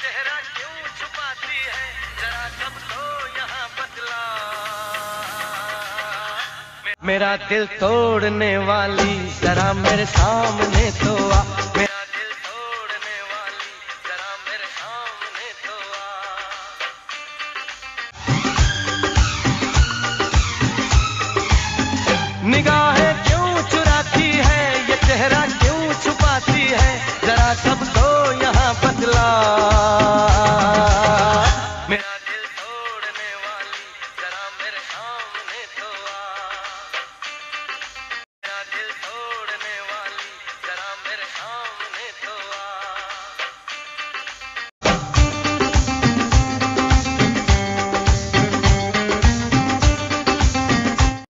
चेहरा क्यों छुपाती है? जरा सब तो यहाँ बदला मेरा दिल तोड़ने वाली जरा मेरे सामने तो आ। मेरा दिल तोड़ने वाली जरा मेरे सामने तो आ। निगाहें क्यों चुराती है? ये चेहरा क्यों